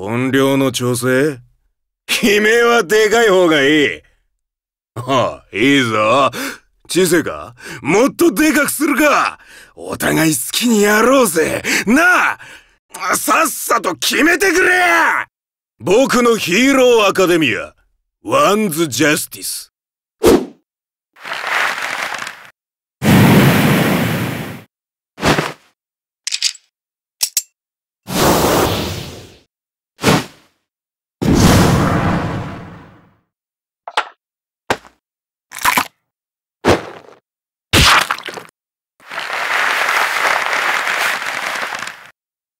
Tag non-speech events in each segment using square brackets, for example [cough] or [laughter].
音量の調整？悲鳴はでかい方がいい。ああ、いいぞ。知性か？もっとでかくするか？お互い好きにやろうぜなあさっさと決めてくれ僕のヒーローアカデミア、ワンズ・ジャスティス。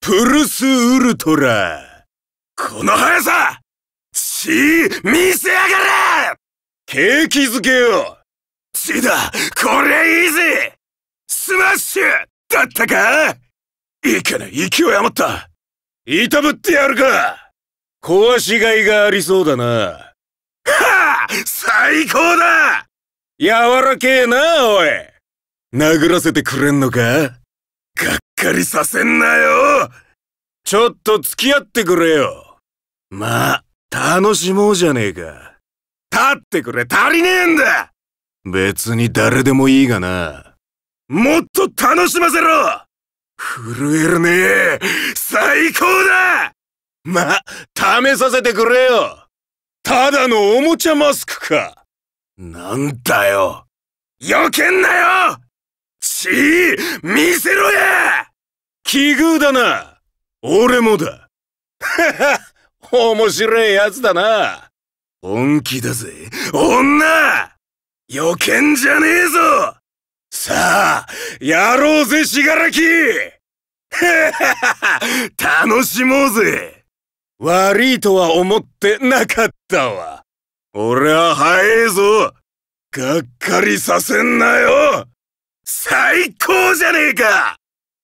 プルスウルトラ。この速さ！血見せやがれ！景気づけよ！血だこりゃいいぜスマッシュだったか？いかない勢い余った！いたぶってやるか！壊しがいがありそうだな！はあ最高だ！柔らけえなおい！殴らせてくれんのか？がっかりさせんなよ。ちょっと付き合ってくれよ。まあ、楽しもうじゃねえか。立ってくれ。足りねえんだ。別に誰でもいいがな。もっと楽しませろ。震えるね。え最高だ。ま、試させてくれよ。ただのおもちゃマスクか。なんだよ。避けんなよ。血見せろや。奇遇だな。俺もだ。はは、面白いやつだな。本気だぜ、女!よけんじゃねえぞ。さあ、やろうぜ、しがらき楽しもうぜ。悪いとは思ってなかったわ。俺は早えぞ。がっかりさせんなよ。最高じゃねえか。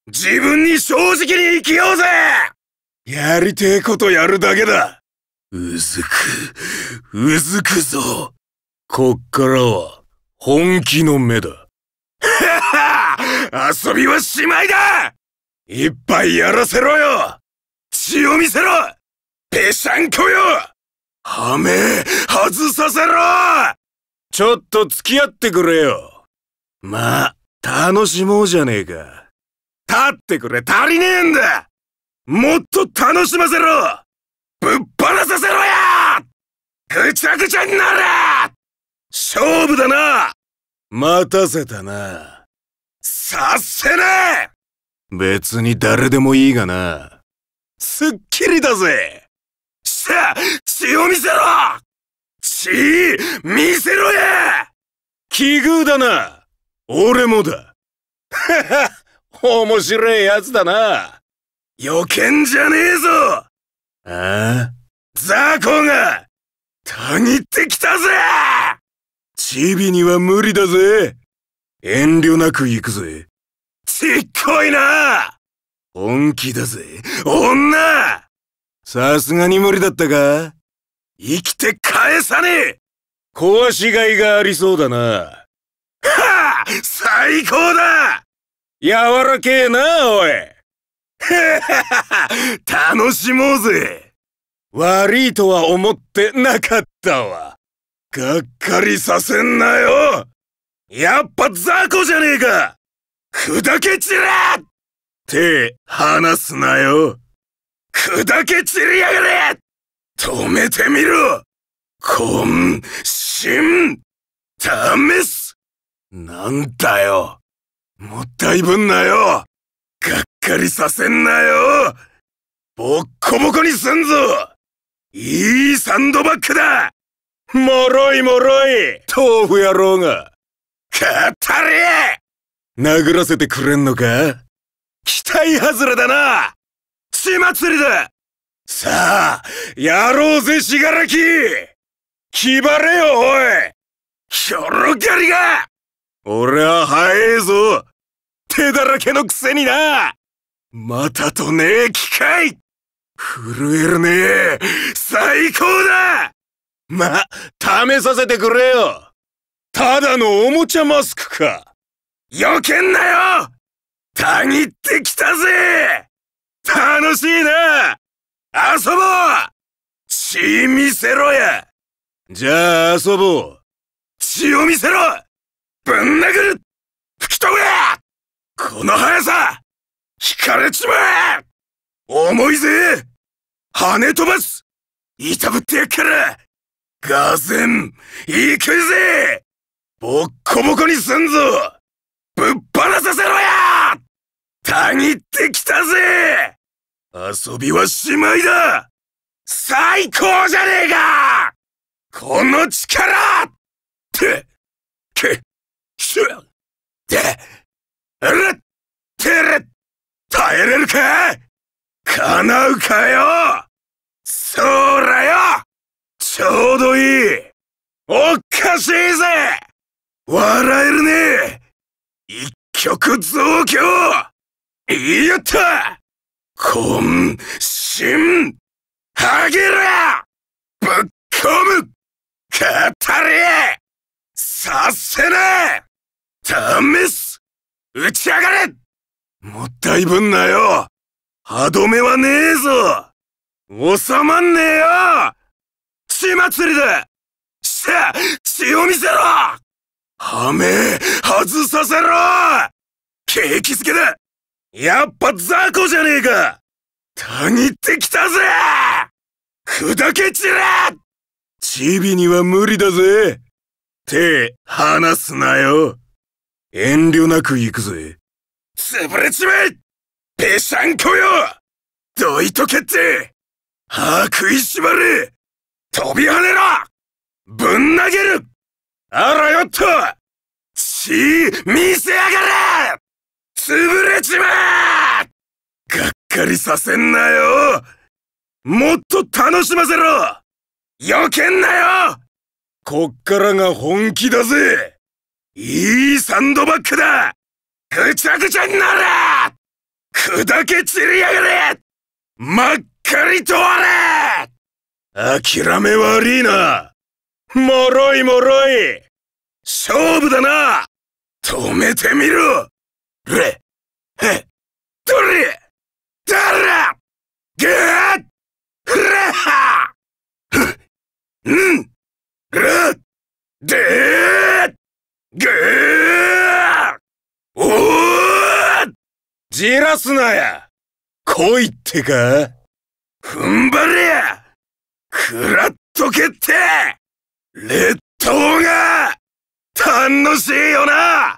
自分に正直に生きようぜ。やりてえことやるだけだ。うずく、うずくぞ。こっからは本気の目だ。は [laughs] は遊びはしまいだ。いっぱいやらせろよ。血を見せろ。ぺしゃんこよ。はめ外させろ。ちょっと付き合ってくれよ。まあ、楽しもうじゃねえか。立ってくれ。足りねえんだ。もっと楽しませろ。ぶっ放させろや。ぐちゃぐちゃになれ。勝負だな。待たせたな。さっせね。別に誰でもいいがな。すっきりだぜ。しゃ血を見せろ。血見せろや。奇遇だな。俺もだ。はは面白いやつだな。予見じゃねえぞああ？ザコが、たぎってきたぜチビには無理だぜ。遠慮なく行くぜ。ちっこいな本気だぜ。女さすがに無理だったか生きて返さねえ壊しがいがありそうだな。はあ最高だ柔らけえな、おい。[laughs] 楽しもうぜ。悪いとは思ってなかったわ。がっかりさせんなよ。やっぱ雑魚じゃねえか。砕け散れ手離すなよ。砕け散りやがれ止めてみろこん、しん、試すなんだよ。もったいぶんなよ。がっかりさせんなよ。ボッコボコにすんぞ。いいサンドバッグだ。もろいもろい。豆腐野郎が。かったれ。殴らせてくれんのか。期待外れだな。血祭りだ。さあ、やろうぜ、しがらき気張れよ、おい。ひょろがりが。俺は早えぞ。手だらけのくせにな。またとねえ機会震えるねえ。最高だ。ま、試させてくれよ。ただのおもちゃマスクか。よけんなよ。たぎってきたぜ。楽しいな。遊ぼう。血見せろや。じゃあ遊ぼう。血を見せろ。ぶん殴る。吹き飛べ。この速さ。引かれちまえ。重いぜ。跳ね飛ばす。いたぶってやっから。ガゼン行くぜ。ボッコボコにすんぞ。ぶっ放させろや。たぎってきたぜ。遊びはしまいだ。最高じゃねえか。この力。て、け、しゅ、で、あら、てれ、耐えれるか?叶うかよ?そらよ。ちょうどいい。おかしいぜ。笑えるね。一曲増強。いやった。こん、しん、はげらぶっ込む。語れさせな試す。打ち上がれ。もったいぶんなよ。歯止めはねえぞ。収まんねえよ。血祭りだしゃ血を見せろ。はめ外させろ。景気づけだやっぱ雑魚じゃねえか。たぎってきたぜ。砕け散れ。チビには無理だぜ。手離すなよ。遠慮なく行くぜ。潰れちまえ!ぺしゃんこよ!どいとけって歯食いしばれ!飛び跳ねろ!ぶん投げる!あらよっと!血見せやがれ!潰れちまえ!がっかりさせんなよ!もっと楽しませろ!よけんなよ!こっからが本気だぜ!いいサンドバッグだ。ぐちゃぐちゃになれ。砕け散りやがれ。まっかりと割れ。諦め悪いな。もろいもろい。勝負だな。止めてみろ。れ。へ。どれ。だ。らぐーっれは。うん。る。でー。ぐーおーじらすなや。来いってか。踏ん張れや。食らっとけって。劣等が。楽しいよな。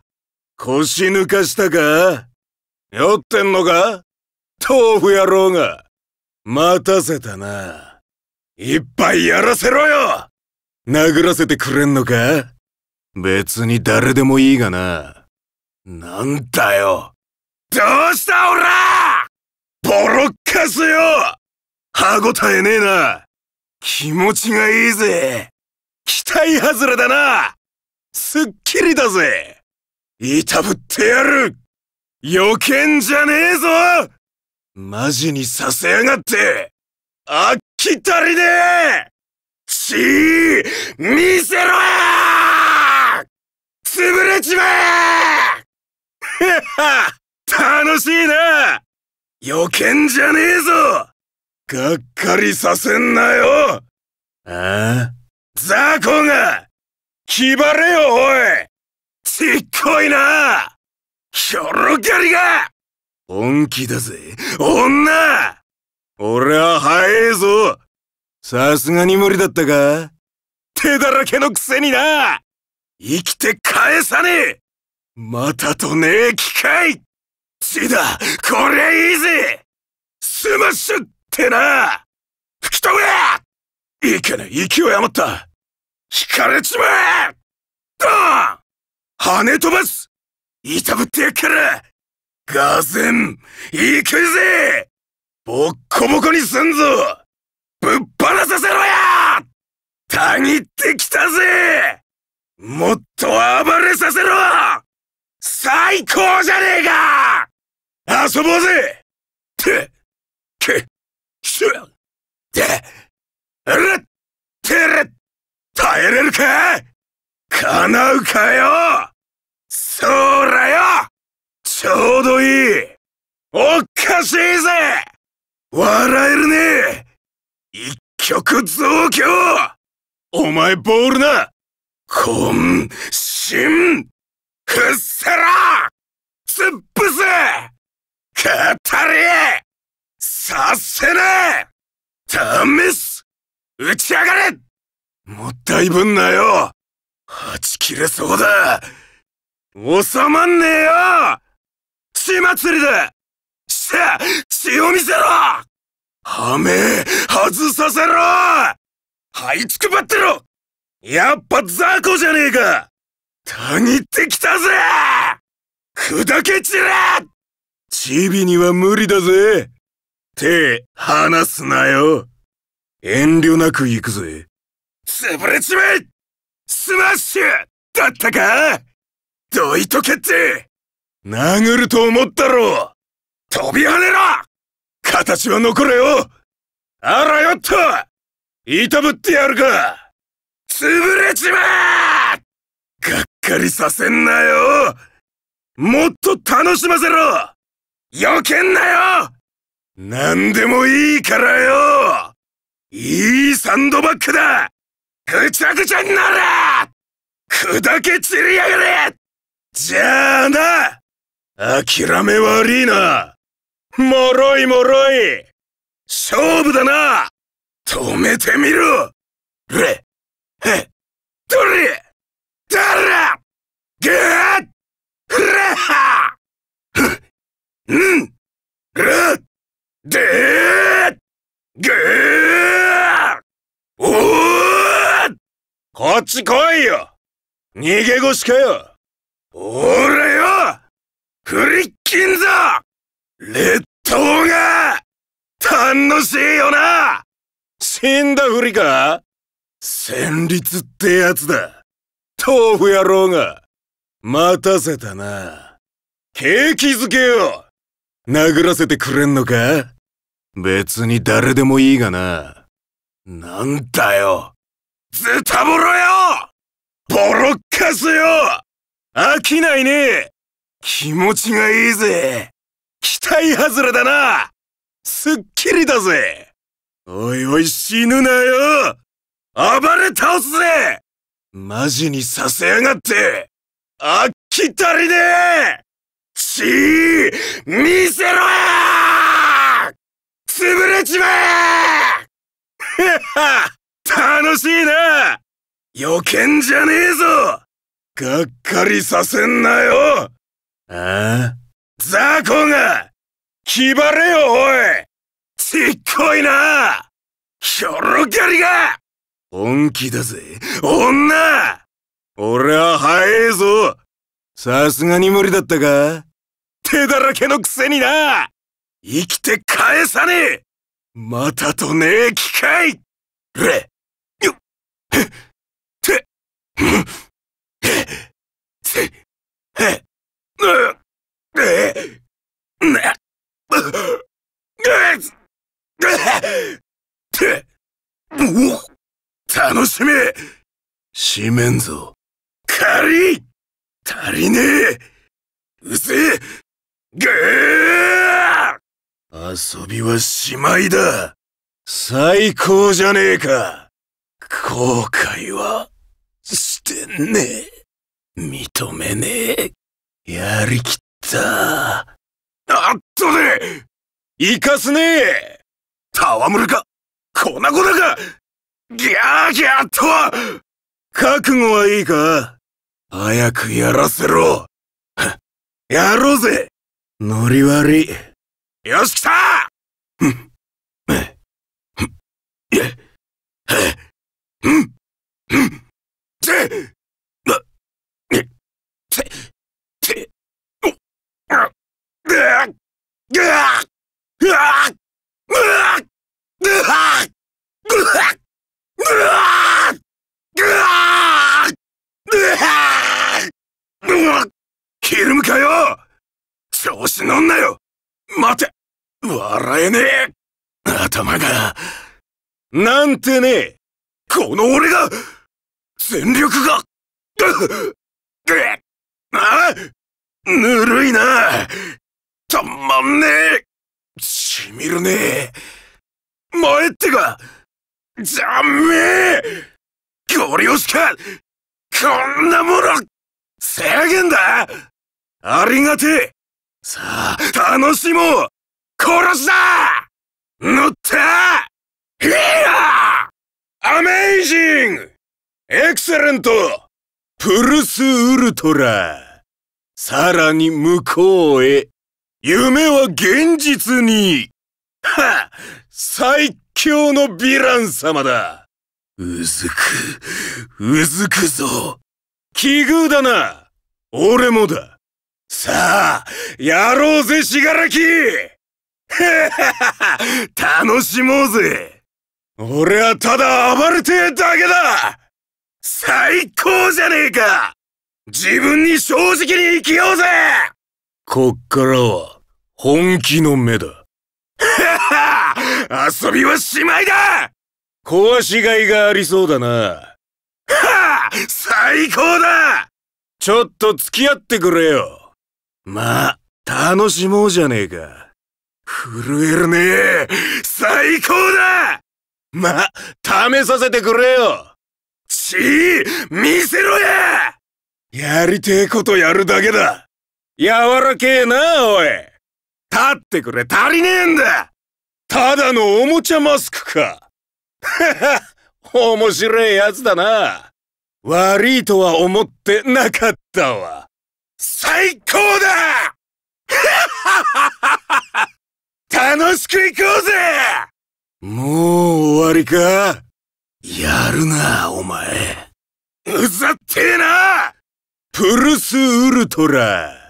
腰抜かしたか。酔ってんのか。豆腐野郎が。待たせたな。いっぱいやらせろよ。殴らせてくれんのか。別に誰でもいいがな。なんだよ。どうしたおらボロッカスよ歯応えねえな。気持ちがいいぜ。期待外れだな。すっきりだぜ。いたぶってやる。余計じゃねえぞマジにさせやがってあっきたりでちー見せろや潰れちまえ [laughs] 楽しいな余計じゃねえぞがっかりさせんなよああ雑魚が気張れよおいちっこいなひょろがりが本気だぜ女俺は早えぞさすがに無理だったか手だらけのくせにな生きて返さねえ。またとねえ機会。血だ。こりゃいいぜ。スマッシュってな。吹き飛べ。いけない勢い余った。引かれちまえ。ドン。跳ね飛ばす。いたぶってやっから。ガゼン行くぜ。ボッコボコにすんぞ。ぶっ放させろや。たぎってきたぜ。もっと暴れさせろ!最高じゃねえか!遊ぼうぜ!て、け、しゅ、で、あら、てれ、耐えれるか?叶うかよ!そらよ!ちょうどいい!おかしいぜ!笑えるね!一曲増強!お前ボールな!こん、しん、ふっせらつっぶせ語れさせね試す打ち上がれもったいぶんなよはち切れそうだ収まんねえよ血祭りだしゃ血を見せろはめ外させろはいつくばってろやっぱ雑魚じゃねえか。たぎってきたぜ。砕け散れ。チビには無理だぜ。手離すなよ。遠慮なく行くぜ。潰れちまえ。スマッシュだったか。どいとけって。殴ると思ったろ。飛び跳ねろ。形は残れよ。あらよっと。いたぶってやるか。潰れちまえ!がっかりさせんなよ!もっと楽しませろ!よけんなよ!何でもいいからよ!いいサンドバッグだ!ぐちゃぐちゃになれ!砕け散りやがれ!じゃあな!諦め悪いな!もろいもろい!勝負だな!止めてみろ!れへどれだらぐーっれはうんるでーぐーおーこっち来いよ逃げ腰かよ俺よフリッキンザ劣等が楽しいよな死んだふりか戦慄ってやつだ。豆腐野郎が。待たせたな。景気づけよ。殴らせてくれんのか？別に誰でもいいがな。なんだよ。ズタボロよ。ボロッカスよ。飽きないね。気持ちがいいぜ。期待外れだな。すっきりだぜ。おいおい死ぬなよ。暴れ倒すぜ!マジにさせやがって!あっきたりねえ!血見せろよ潰れちまえ! [laughs] 楽しいな!予見じゃねえぞ!がっかりさせんなよ!ああ?雑魚が!気張れよおい!ちっこいな!ひょろがりが!本気だぜ。女！俺は早えぞ。さすがに無理だったか？手だらけのくせにな！生きて返さねえ！またとねえ機会！れ！よっ！て！せへえなて！楽しめしめんぞ借り。足りねえ。うせぐー遊びはしまいだ。最高じゃねえか。後悔はしてねえ。認めねえ。やりきった。あっとね。生かすねえ。戯れか。粉々か。ギャーギャーと覚悟はいいか？早くやらせろ。やろうぜ。ノリ悪い。よし来たひるむかよ調子乗んなよ待て笑えねえ頭が。なんてね。この俺が全力があぬるいな。たまんねえ。しみるねえ。前ってかじゃめえゴリ押しか。こんなもの制限だ。ありがてえ。さあ、楽しもう。殺すだ乗ったヒアアメイジングエクセレントプルスウルトラさらに向こうへ夢は現実には最強のヴィラン様だうずく、うずくぞ奇遇だな俺もださあ、やろうぜ、しがらき楽しもうぜ俺はただ暴れてえだけだ。最高じゃねえか。自分に正直に生きようぜ。こっからは本気の目だ。はは遊びはしまいだ。壊しがいがありそうだな。はあ最高だ。ちょっと付き合ってくれよ。まあ、楽しもうじゃねえか。震えるね。最高だ。ま、試させてくれよ。ちー見せろや。やりてえことやるだけだ。柔らけえな、おい。立ってくれ。足りねえんだ。ただのおもちゃマスクか。は [laughs] は面白いやつだな。悪いとは思ってなかったわ。最高だ。[laughs] 楽しく行こうぜ。もう終わりか？やるな、お前。うざってえな！プルスウルトラ。